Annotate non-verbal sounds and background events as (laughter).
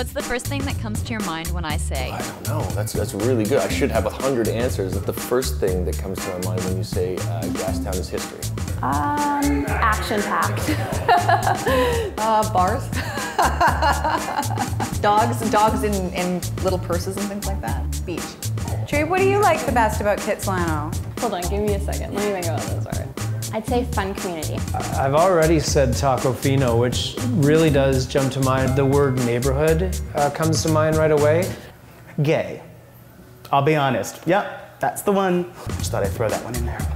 What's the first thing that comes to your mind when I say? I don't know. That's that's really good. I should have a hundred answers. The first thing that comes to my mind when you say uh, Gastown is history. Um, action packed. (laughs) uh, bars. (laughs) dogs, dogs in, in little purses and things like that. Beach. Trey, what do you like the best about Kitsilano? Hold on, give me a second. Let me think about this. All right. I'd say fun community. I've already said Tacofino, which really does jump to mind. The word neighborhood uh, comes to mind right away. Gay. I'll be honest. Yep, that's the one. Just thought I'd throw that one in there.